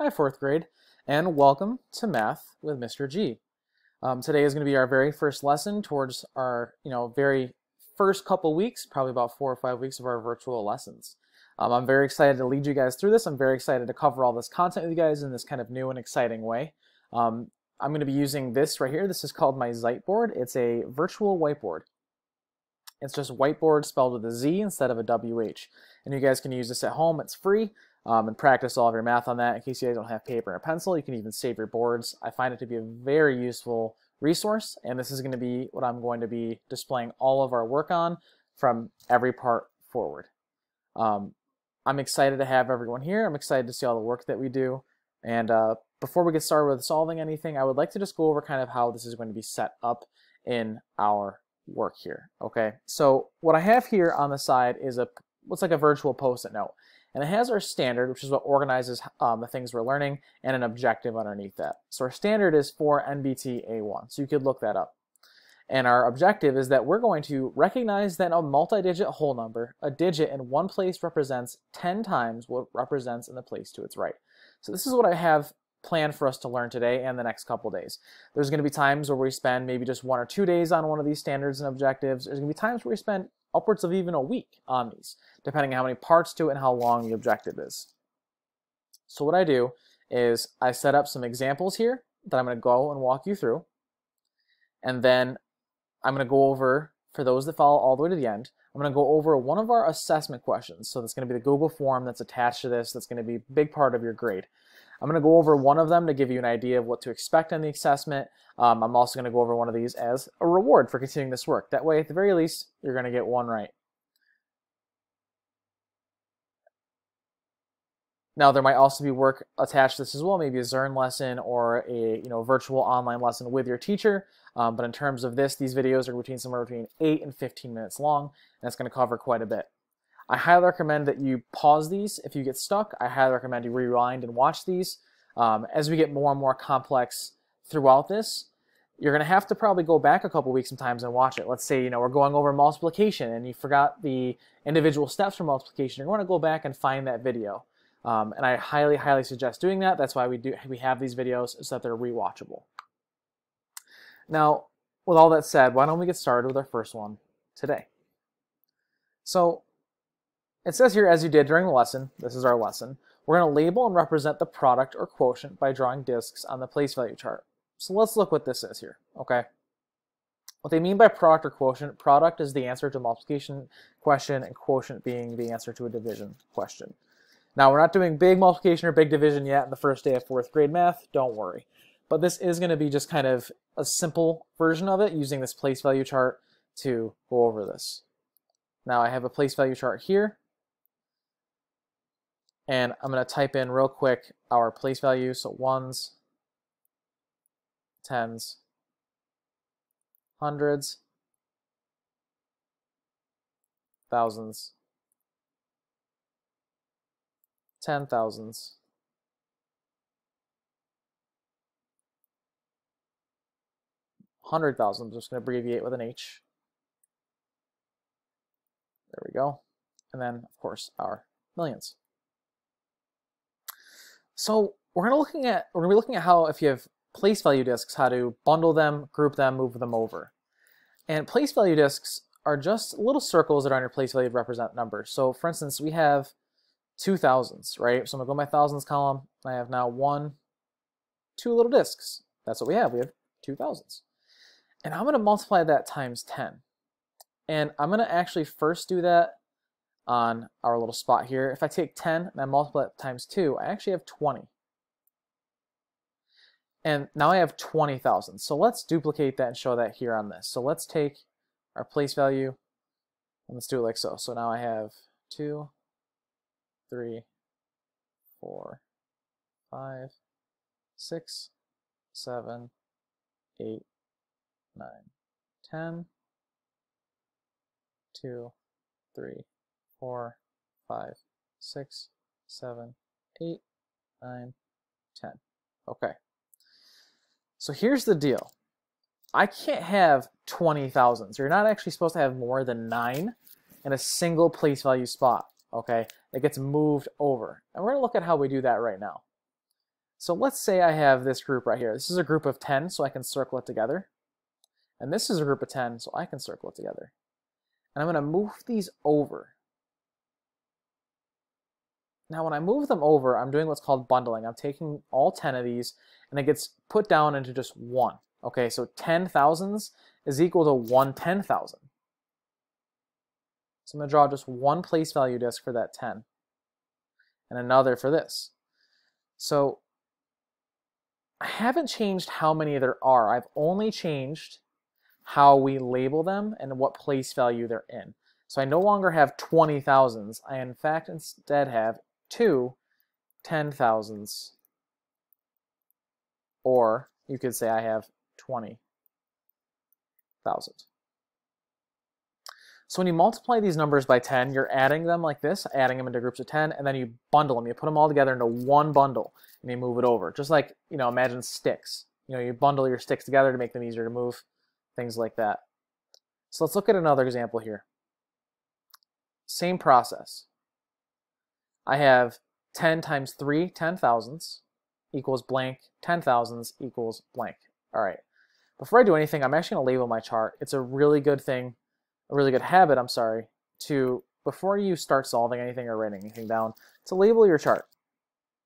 Hi, fourth grade, and welcome to Math with Mr. G. Um, today is going to be our very first lesson towards our, you know, very first couple weeks, probably about four or five weeks of our virtual lessons. Um, I'm very excited to lead you guys through this. I'm very excited to cover all this content with you guys in this kind of new and exciting way. Um, I'm going to be using this right here. This is called my Ziteboard. It's a virtual whiteboard. It's just whiteboard spelled with a Z instead of a WH. And you guys can use this at home. It's free um, and practice all of your math on that. In case you guys don't have paper and pencil, you can even save your boards. I find it to be a very useful resource, and this is going to be what I'm going to be displaying all of our work on from every part forward. Um, I'm excited to have everyone here. I'm excited to see all the work that we do. And uh, before we get started with solving anything, I would like to just go over kind of how this is going to be set up in our work here. Okay, so what I have here on the side is a looks like a virtual post-it note. And it has our standard, which is what organizes um, the things we're learning, and an objective underneath that. So our standard is four NBT A1, so you could look that up. And our objective is that we're going to recognize that a multi-digit whole number, a digit in one place represents 10 times what represents in the place to its right. So this is what I have planned for us to learn today and the next couple days. There's going to be times where we spend maybe just one or two days on one of these standards and objectives. There's going to be times where we spend upwards of even a week on these, depending on how many parts to it and how long the objective is. So what I do is I set up some examples here that I'm going to go and walk you through. And then I'm going to go over, for those that follow all the way to the end, I'm going to go over one of our assessment questions. So that's going to be the Google form that's attached to this. That's going to be a big part of your grade. I'm going to go over one of them to give you an idea of what to expect on the assessment. Um, I'm also going to go over one of these as a reward for continuing this work. That way, at the very least, you're going to get one right. Now, there might also be work attached to this as well, maybe a Zearn lesson or a you know virtual online lesson with your teacher. Um, but in terms of this, these videos are between somewhere between 8 and 15 minutes long, and it's going to cover quite a bit. I highly recommend that you pause these if you get stuck. I highly recommend you rewind and watch these. Um, as we get more and more complex throughout this, you're going to have to probably go back a couple weeks sometimes and watch it. Let's say, you know, we're going over multiplication and you forgot the individual steps for multiplication. You're going to go back and find that video. Um, and I highly, highly suggest doing that. That's why we do we have these videos so that they're rewatchable. Now, with all that said, why don't we get started with our first one today? So it says here, as you did during the lesson, this is our lesson, we're going to label and represent the product or quotient by drawing discs on the place value chart. So let's look what this is here, okay? What they mean by product or quotient, product is the answer to a multiplication question and quotient being the answer to a division question. Now we're not doing big multiplication or big division yet in the first day of fourth grade math, don't worry. But this is going to be just kind of a simple version of it using this place value chart to go over this. Now I have a place value chart here and I'm going to type in real quick our place value, so ones, tens, hundreds, thousands, ten thousands, hundred thousand. I'm just going to abbreviate with an H. There we go. And then, of course, our millions. So we're gonna looking at we're gonna be looking at how if you have place value disks, how to bundle them, group them, move them over. And place value disks are just little circles that are on your place value represent numbers. So for instance, we have two thousands, right? So I'm gonna go my thousands column. I have now one, two little disks. That's what we have. We have two thousands. And I'm gonna multiply that times 10. And I'm gonna actually first do that on our little spot here. If I take 10 and I multiply it times 2, I actually have 20. And now I have 20,000. So let's duplicate that and show that here on this. So let's take our place value and let's do it like so. So now I have 2, 3, 4, 5, 6, 7, 8, 9, 10, 2, 3, four, five, six, seven, eight, nine, ten. Okay. So here's the deal. I can't have 20,000. So you're not actually supposed to have more than nine in a single place value spot. Okay. It gets moved over. And we're going to look at how we do that right now. So let's say I have this group right here. This is a group of 10, so I can circle it together. And this is a group of 10, so I can circle it together. And I'm going to move these over. Now when I move them over, I'm doing what's called bundling. I'm taking all 10 of these, and it gets put down into just one. Okay, so 10 thousands is equal to one 10,000. So I'm going to draw just one place value disk for that 10, and another for this. So I haven't changed how many there are. I've only changed how we label them and what place value they're in. So I no longer have 20 thousands. I in fact instead have two 10 thousands. Or you could say I have 20 thousand. So when you multiply these numbers by 10, you're adding them like this, adding them into groups of 10, and then you bundle them. You put them all together into one bundle, and you move it over. Just like, you know, imagine sticks. You know, you bundle your sticks together to make them easier to move, things like that. So let's look at another example here. Same process. I have 10 times 3 ten thousands equals blank, 10 thousands equals blank. All right. Before I do anything, I'm actually going to label my chart. It's a really good thing a really good habit, I'm sorry, to before you start solving anything or writing anything down, to label your chart.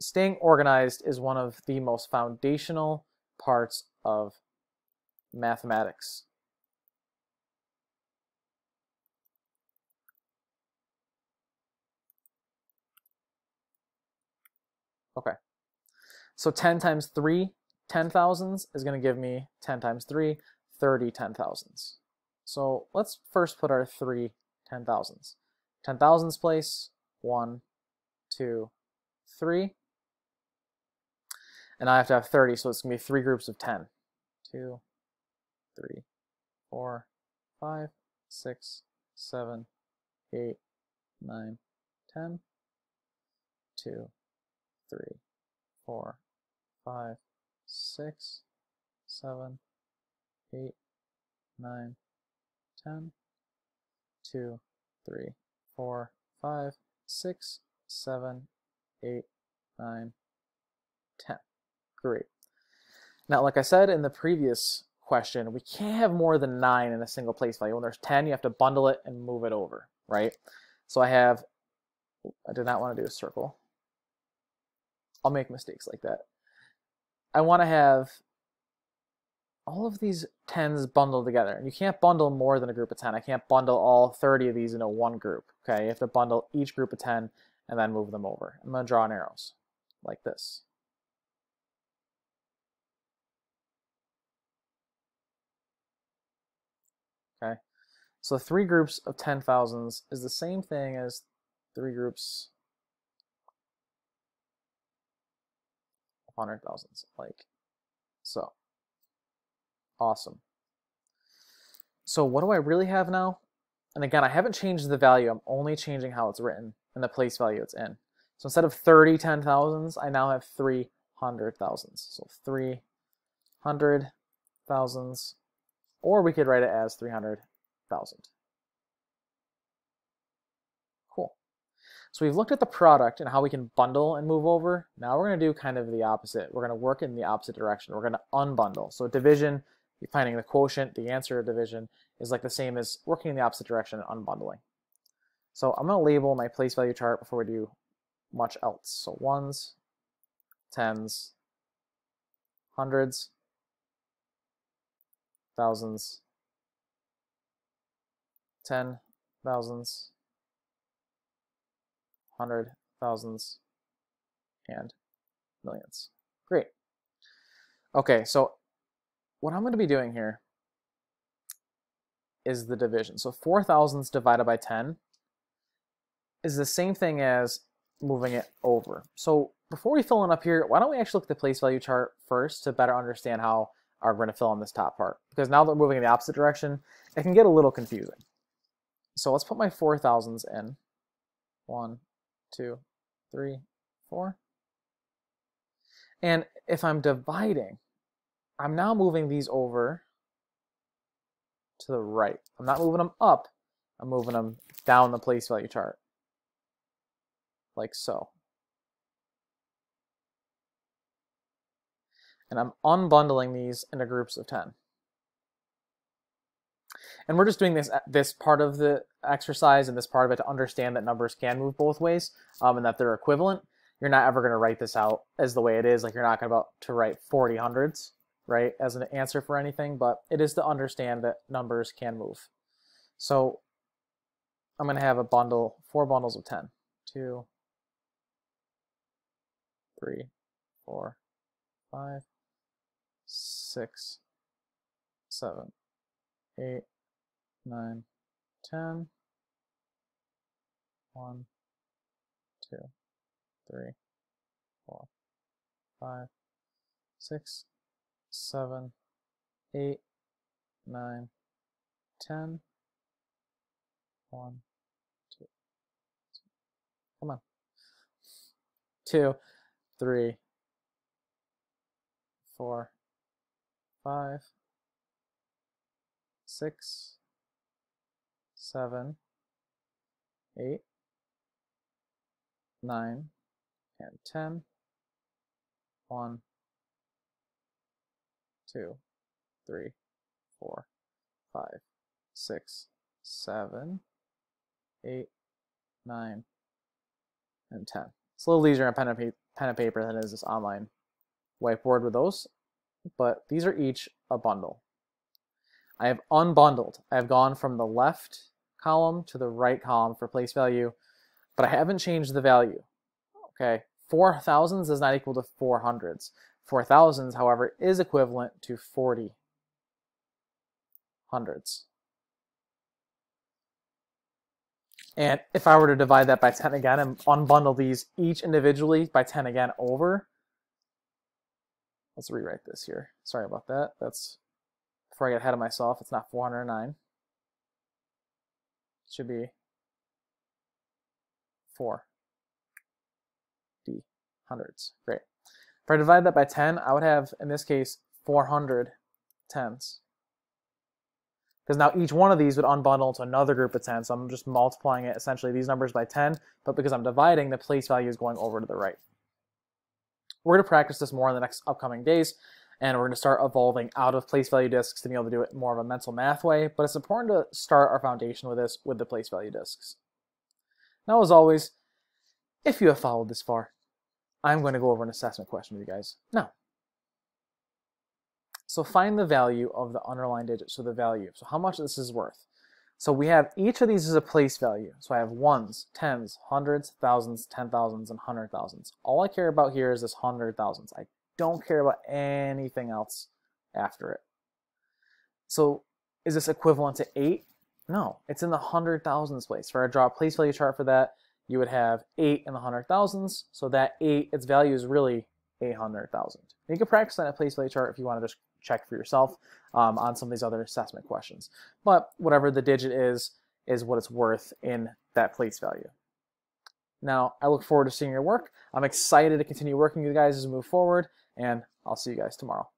Staying organized is one of the most foundational parts of mathematics. Okay, so 10 times 3 ten thousands is going to give me 10 times 3, 30 ten thousands. So let's first put our three ten thousands. Ten thousands place, one, two, three. And I have to have 30, so it's going to be three groups of 10. Two, three, four, five, six, seven, eight, nine, ten. Two, three, four, five, six, seven, eight, nine, 10, 2, 3, 4, 5, 6, 7, 8, 9, 10. Great. Now, like I said in the previous question, we can't have more than 9 in a single place value. When there's 10, you have to bundle it and move it over, right? So I have, I did not want to do a circle. I'll make mistakes like that. I want to have all of these 10s bundled together. And you can't bundle more than a group of 10. I can't bundle all 30 of these into one group. Okay, you have to bundle each group of 10 and then move them over. I'm going to draw an arrows like this. Okay, so three groups of 10,000s is the same thing as three groups of 100,000s, like so. Awesome. So what do I really have now? And again, I haven't changed the value. I'm only changing how it's written and the place value it's in. So instead of 30 ten thousands, I now have 300 thousands. So 300 thousands, or we could write it as 300,000. So we've looked at the product and how we can bundle and move over. Now we're going to do kind of the opposite. We're going to work in the opposite direction. We're going to unbundle. So division finding the quotient, the answer of division, is like the same as working in the opposite direction and unbundling. So I'm going to label my place value chart before we do much else. So ones, tens, hundreds, thousands, ten thousands, hundred thousands, and millions. Great. Okay, so what I'm going to be doing here is the division. So 4 thousands divided by 10 is the same thing as moving it over. So before we fill in up here, why don't we actually look at the place value chart first to better understand how we're going to fill in this top part. Because now that we're moving in the opposite direction, it can get a little confusing. So let's put my 4 thousands in. One, two, three, four. And if I'm dividing, I'm now moving these over to the right. I'm not moving them up, I'm moving them down the place value chart, like so. And I'm unbundling these into groups of 10. And we're just doing this this part of the exercise and this part of it to understand that numbers can move both ways um, and that they're equivalent. You're not ever going to write this out as the way it is. Like you're not going to write 40 hundreds, right, as an answer for anything, but it is to understand that numbers can move. So I'm going to have a bundle, four bundles of 10. Two, three, four, five, six, seven, eight, nine, ten. One, two, three, four, five, six, seven, eight, nine, ten. One, two, two. Come on. Two, three, four, five, six, seven, eight, nine, and ten. One, two, three, four, five, six, seven, eight, nine, and ten. It's a little easier on pen and, pen and paper than it is this online whiteboard with those, but these are each a bundle. I have unbundled. I have gone from the left column to the right column for place value, but I haven't changed the value. Okay, four thousands is not equal to four hundreds. Four thousands, however, is equivalent to 40 hundreds. And if I were to divide that by 10 again and unbundle these each individually by 10 again over, let's rewrite this here. Sorry about that. That's, before I get ahead of myself, it's not 409. Should be 4 D hundreds. Great. If I divide that by 10, I would have, in this case, 400 tens because now each one of these would unbundle to another group of 10. So I'm just multiplying it, essentially these numbers by 10, but because I'm dividing, the place value is going over to the right. We're going to practice this more in the next upcoming days, and we're going to start evolving out of place value disks to be able to do it more of a mental math way, but it's important to start our foundation with this with the place value disks. Now, as always, if you have followed this far, I'm going to go over an assessment question with you guys. Now, so find the value of the underlying digit, so the value. So how much this is worth. So we have each of these is a place value. So I have ones, tens, hundreds, thousands, ten thousands, and hundred thousands. All I care about here is this hundred thousands. I don't care about anything else after it. So is this equivalent to eight? No, it's in the hundred thousands place. For I draw a place value chart for that, you would have eight in the hundred thousands. So that eight, its value is really 800,000. You can practice on a place value chart if you want to just check for yourself um, on some of these other assessment questions. But whatever the digit is, is what it's worth in that place value. Now, I look forward to seeing your work. I'm excited to continue working with you guys as we move forward, and I'll see you guys tomorrow.